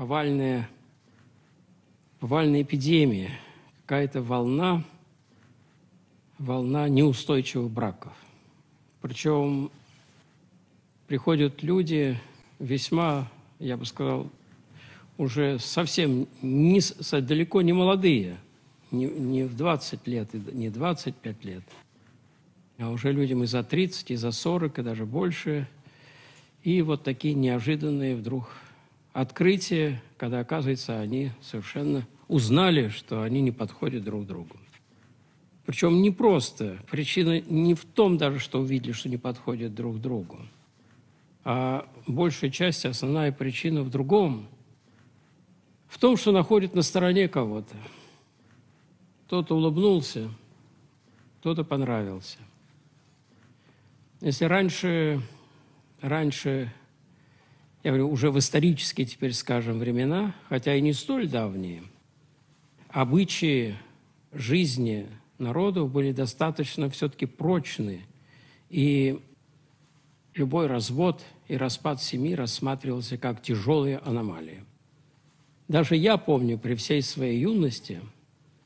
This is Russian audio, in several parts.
повальная, повальная эпидемия, какая-то волна, волна неустойчивых браков. Причем приходят люди весьма, я бы сказал, уже совсем не, далеко не молодые, не, не в 20 лет, не 25 лет, а уже людям и за 30, и за 40, и даже больше. И вот такие неожиданные вдруг открытия, когда, оказывается, они совершенно узнали, что они не подходят друг другу. Причем не просто. Причина не в том даже, что увидели, что не подходят друг другу, а большая часть, основная причина в другом – в том, что находит на стороне кого-то. Кто-то улыбнулся, кто-то понравился. Если раньше, раньше, я говорю, уже в исторические, теперь скажем, времена, хотя и не столь давние, обычаи жизни народов были достаточно все-таки прочны, и любой развод и распад семьи рассматривался как тяжелые аномалии. Даже я помню при всей своей юности,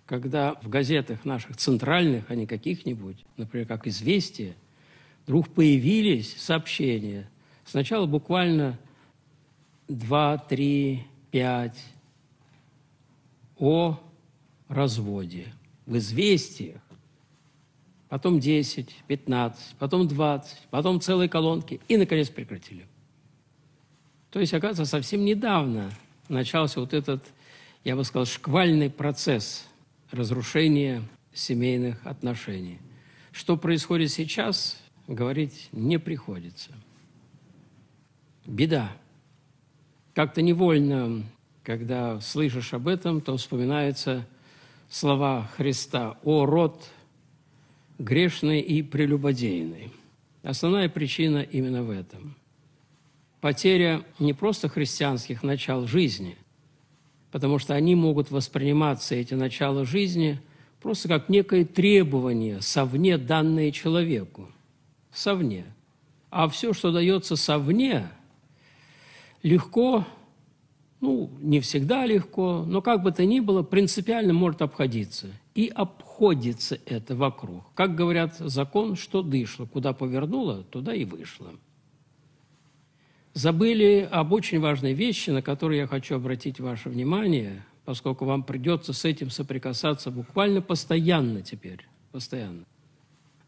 когда в газетах наших центральных, а не каких-нибудь, например, как «Известия», вдруг появились сообщения. Сначала буквально два, три, пять о разводе в «Известиях», потом 10, 15, потом 20, потом целые колонки, и, наконец, прекратили. То есть, оказывается, совсем недавно – начался вот этот, я бы сказал, шквальный процесс разрушения семейных отношений. Что происходит сейчас, говорить не приходится. Беда. Как-то невольно, когда слышишь об этом, то вспоминаются слова Христа «О род грешный и прелюбодейный». Основная причина именно в этом – потеря не просто христианских начал жизни, потому что они могут восприниматься, эти начала жизни, просто как некое требование, совне, данное человеку. Совне. А все, что дается совне, легко, ну, не всегда легко, но как бы то ни было, принципиально может обходиться. И обходится это вокруг. Как говорят закон, что дышло, куда повернуло, туда и вышло забыли об очень важной вещи, на которую я хочу обратить ваше внимание, поскольку вам придется с этим соприкасаться буквально постоянно теперь, постоянно.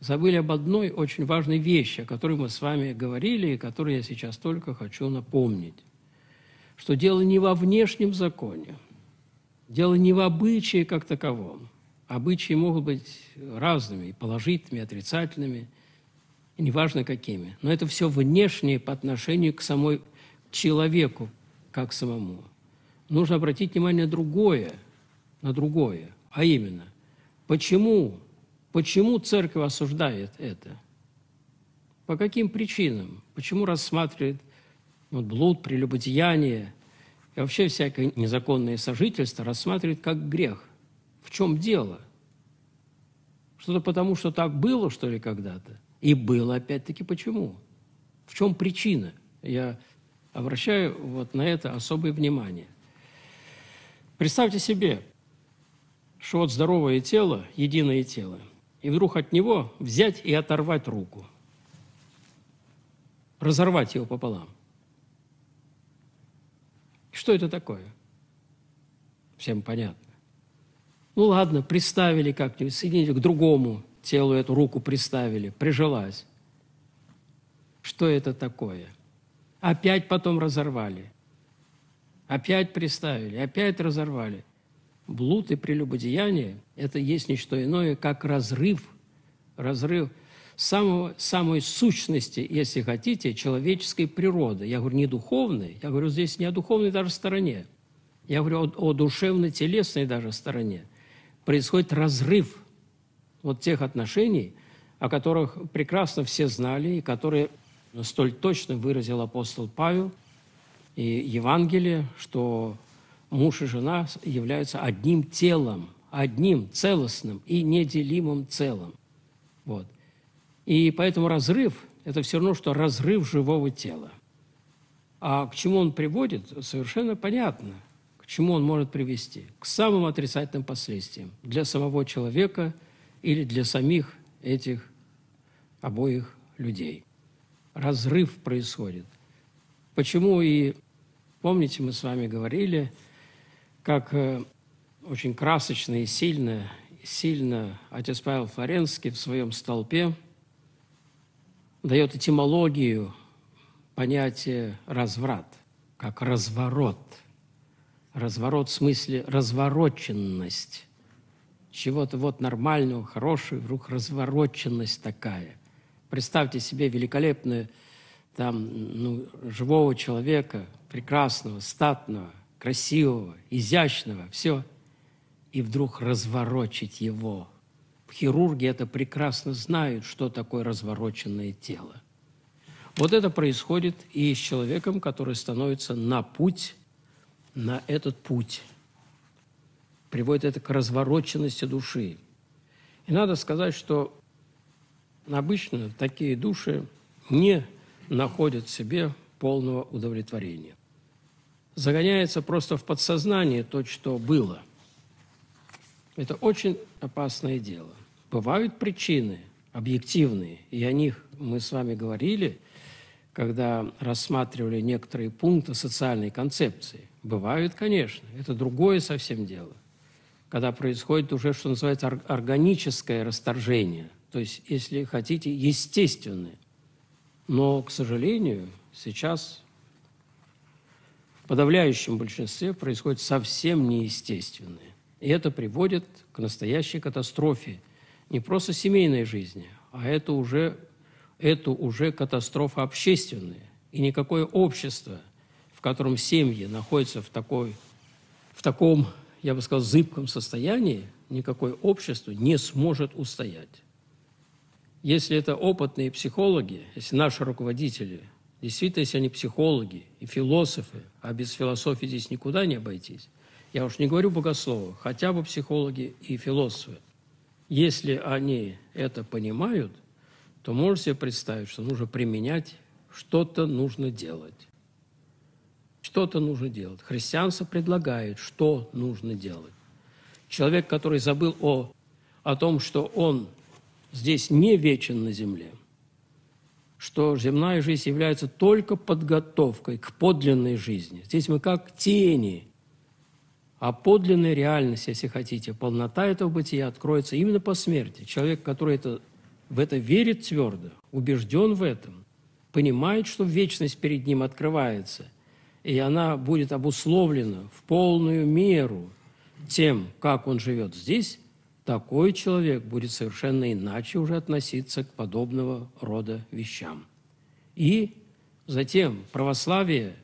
Забыли об одной очень важной вещи, о которой мы с вами говорили, и которую я сейчас только хочу напомнить. Что дело не во внешнем законе, дело не в обычае как таковом. Обычаи могут быть разными, положительными, отрицательными – неважно какими. Но это все внешнее по отношению к самой человеку, как самому. Нужно обратить внимание на другое, на другое, а именно, почему, почему церковь осуждает это? По каким причинам? Почему рассматривает вот, блуд, прелюбодеяние и вообще всякое незаконное сожительство рассматривает как грех? В чем дело? Что-то потому, что так было, что ли, когда-то? И было опять-таки почему? В чем причина? Я обращаю вот на это особое внимание. Представьте себе, что вот здоровое тело, единое тело, и вдруг от него взять и оторвать руку, разорвать его пополам. Что это такое? Всем понятно. Ну ладно, представили как-нибудь, соединили к другому телу эту руку приставили, прижилась. Что это такое? Опять потом разорвали. Опять приставили, опять разорвали. Блуд и прелюбодеяние – это есть не что иное, как разрыв, разрыв самого, самой сущности, если хотите, человеческой природы. Я говорю не духовной, я говорю здесь не о духовной даже стороне. Я говорю о, о душевно-телесной даже стороне. Происходит разрыв – вот тех отношений, о которых прекрасно все знали и которые столь точно выразил апостол Павел и Евангелие, что муж и жена являются одним телом, одним целостным и неделимым целым. Вот. И поэтому разрыв – это все равно, что разрыв живого тела. А к чему он приводит, совершенно понятно. К чему он может привести? К самым отрицательным последствиям для самого человека или для самих этих обоих людей. Разрыв происходит. Почему и, помните, мы с вами говорили, как э, очень красочно и сильно, сильно отец Павел Флоренский в своем столпе дает этимологию понятия разврат, как разворот. Разворот в смысле развороченность. Чего-то вот нормального, хорошего, вдруг развороченность такая. Представьте себе великолепную там, ну, живого человека, прекрасного, статного, красивого, изящного, все, и вдруг разворочить его. Хирурги это прекрасно знают, что такое развороченное тело. Вот это происходит и с человеком, который становится на путь, на этот путь. Приводит это к развороченности души. И надо сказать, что обычно такие души не находят в себе полного удовлетворения. Загоняется просто в подсознание то, что было. Это очень опасное дело. Бывают причины объективные, и о них мы с вами говорили – когда рассматривали некоторые пункты социальной концепции. Бывают, конечно, это другое совсем дело. Когда происходит уже, что называется, органическое расторжение, то есть, если хотите, естественное. Но, к сожалению, сейчас в подавляющем большинстве происходит совсем неестественное. И это приводит к настоящей катастрофе не просто семейной жизни, а это уже это уже катастрофа общественная. И никакое общество, в котором семьи находятся в, такой, в таком, я бы сказал, зыбком состоянии, никакое общество не сможет устоять. Если это опытные психологи, если наши руководители, действительно, если они психологи и философы, а без философии здесь никуда не обойтись, я уж не говорю богословы, хотя бы психологи и философы, если они это понимают – то можете себе представить, что нужно применять, что-то нужно делать. Что-то нужно делать. Христианство предлагает, что нужно делать. Человек, который забыл о, о том, что он здесь не вечен на земле, что земная жизнь является только подготовкой к подлинной жизни. Здесь мы как тени, а подлинная реальность, если хотите, полнота этого бытия откроется именно по смерти. Человек, который это в это верит твердо, убежден в этом, понимает, что вечность перед ним открывается, и она будет обусловлена в полную меру тем, как он живет здесь, такой человек будет совершенно иначе уже относиться к подобного рода вещам. И затем православие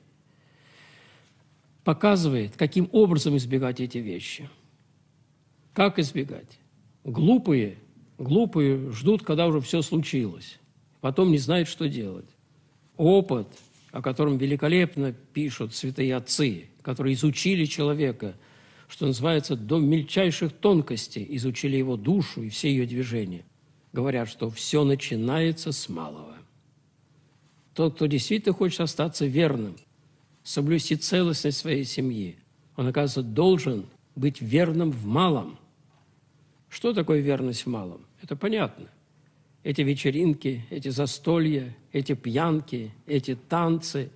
показывает, каким образом избегать эти вещи. Как избегать? Глупые Глупые ждут, когда уже все случилось. Потом не знают, что делать. Опыт, о котором великолепно пишут святые отцы, которые изучили человека, что называется, до мельчайших тонкостей, изучили его душу и все ее движения, говорят, что все начинается с малого. Тот, кто действительно хочет остаться верным, соблюсти целостность своей семьи, он, оказывается, должен быть верным в малом. Что такое верность в малом? Это понятно. Эти вечеринки, эти застолья, эти пьянки, эти танцы,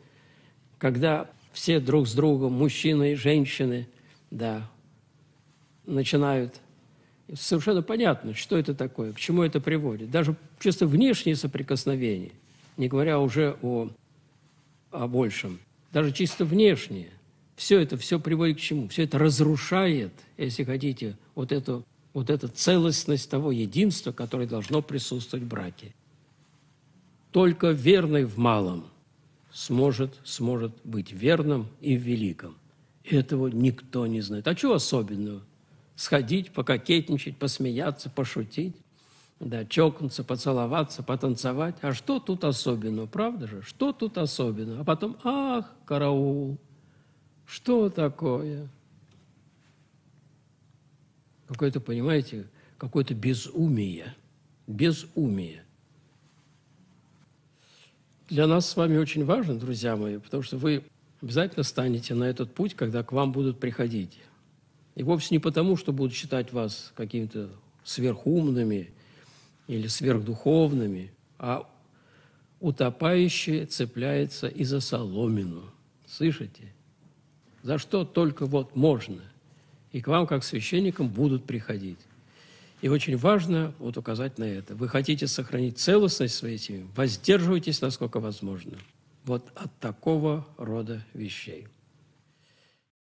когда все друг с другом, мужчины и женщины, да, начинают совершенно понятно, что это такое, к чему это приводит. Даже чисто внешние соприкосновения, не говоря уже о, о большем, даже чисто внешние, все это все приводит к чему? Все это разрушает, если хотите, вот эту вот эта целостность того единства, которое должно присутствовать в браке. Только верный в малом сможет, сможет быть верным и в великом. Этого никто не знает. А что особенного? Сходить, пококетничать, посмеяться, пошутить, да, чокнуться, поцеловаться, потанцевать. А что тут особенного, правда же? Что тут особенного? А потом, ах, караул, что такое? Какое-то, понимаете, какое-то безумие. Безумие. для нас с вами очень важно, друзья мои, потому что вы обязательно станете на этот путь, когда к вам будут приходить. И вовсе не потому, что будут считать вас какими-то сверхумными или сверхдуховными, а утопающий цепляется и за соломину. Слышите? За что только вот можно. И к вам, как священникам, будут приходить. И очень важно вот указать на это. Вы хотите сохранить целостность своей семьи, воздерживайтесь, насколько возможно, вот от такого рода вещей.